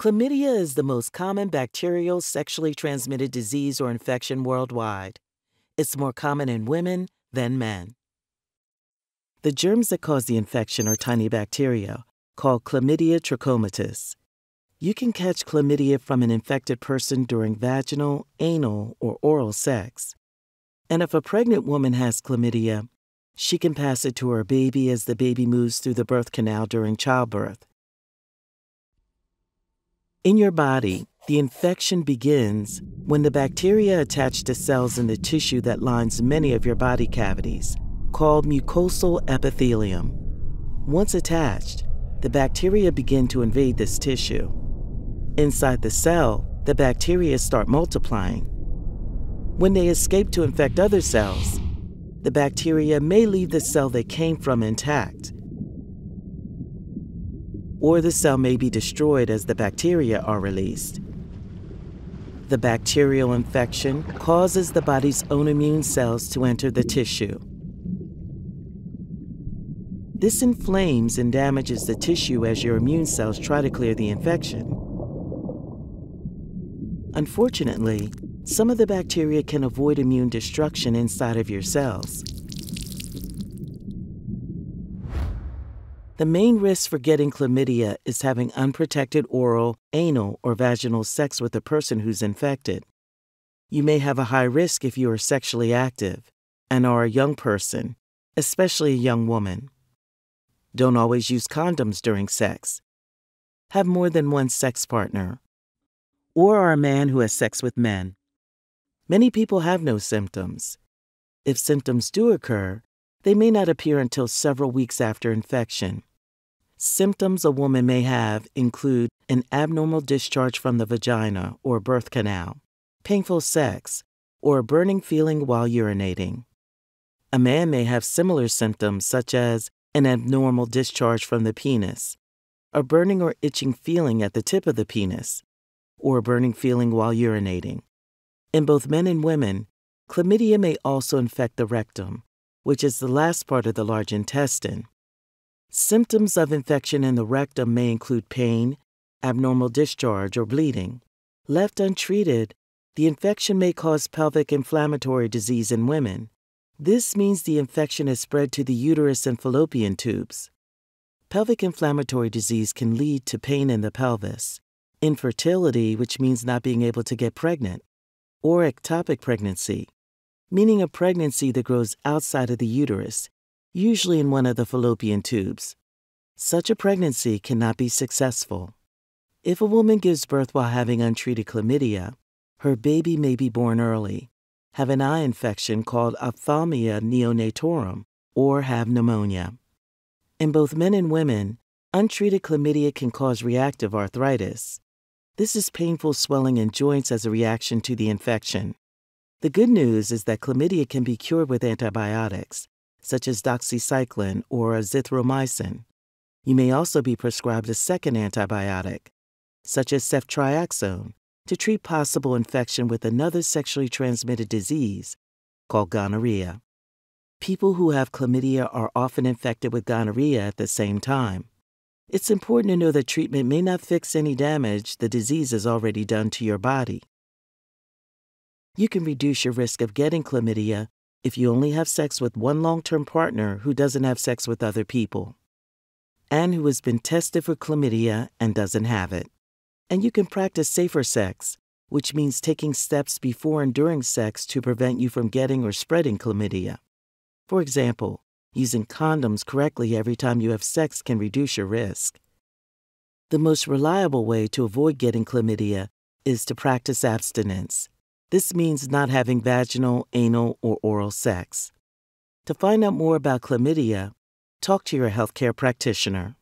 Chlamydia is the most common bacterial sexually transmitted disease or infection worldwide. It's more common in women than men. The germs that cause the infection are tiny bacteria called Chlamydia trachomatis. You can catch chlamydia from an infected person during vaginal, anal, or oral sex. And if a pregnant woman has chlamydia, she can pass it to her baby as the baby moves through the birth canal during childbirth. In your body, the infection begins when the bacteria attach to cells in the tissue that lines many of your body cavities, called mucosal epithelium. Once attached, the bacteria begin to invade this tissue. Inside the cell, the bacteria start multiplying. When they escape to infect other cells, the bacteria may leave the cell they came from intact or the cell may be destroyed as the bacteria are released. The bacterial infection causes the body's own immune cells to enter the tissue. This inflames and damages the tissue as your immune cells try to clear the infection. Unfortunately, some of the bacteria can avoid immune destruction inside of your cells. The main risk for getting chlamydia is having unprotected oral, anal, or vaginal sex with a person who's infected. You may have a high risk if you are sexually active and are a young person, especially a young woman. Don't always use condoms during sex. Have more than one sex partner. Or are a man who has sex with men. Many people have no symptoms. If symptoms do occur, they may not appear until several weeks after infection. Symptoms a woman may have include an abnormal discharge from the vagina or birth canal, painful sex, or a burning feeling while urinating. A man may have similar symptoms such as an abnormal discharge from the penis, a burning or itching feeling at the tip of the penis, or a burning feeling while urinating. In both men and women, chlamydia may also infect the rectum, which is the last part of the large intestine. Symptoms of infection in the rectum may include pain, abnormal discharge, or bleeding. Left untreated, the infection may cause pelvic inflammatory disease in women. This means the infection has spread to the uterus and fallopian tubes. Pelvic inflammatory disease can lead to pain in the pelvis, infertility, which means not being able to get pregnant, or ectopic pregnancy, meaning a pregnancy that grows outside of the uterus usually in one of the fallopian tubes. Such a pregnancy cannot be successful. If a woman gives birth while having untreated chlamydia, her baby may be born early, have an eye infection called ophthalmia neonatorum, or have pneumonia. In both men and women, untreated chlamydia can cause reactive arthritis. This is painful swelling in joints as a reaction to the infection. The good news is that chlamydia can be cured with antibiotics, such as doxycycline or azithromycin. You may also be prescribed a second antibiotic, such as ceftriaxone, to treat possible infection with another sexually transmitted disease called gonorrhea. People who have chlamydia are often infected with gonorrhea at the same time. It's important to know that treatment may not fix any damage the disease has already done to your body. You can reduce your risk of getting chlamydia if you only have sex with one long term partner who doesn't have sex with other people, and who has been tested for chlamydia and doesn't have it. And you can practice safer sex, which means taking steps before and during sex to prevent you from getting or spreading chlamydia. For example, using condoms correctly every time you have sex can reduce your risk. The most reliable way to avoid getting chlamydia is to practice abstinence. This means not having vaginal, anal, or oral sex. To find out more about chlamydia, talk to your healthcare practitioner.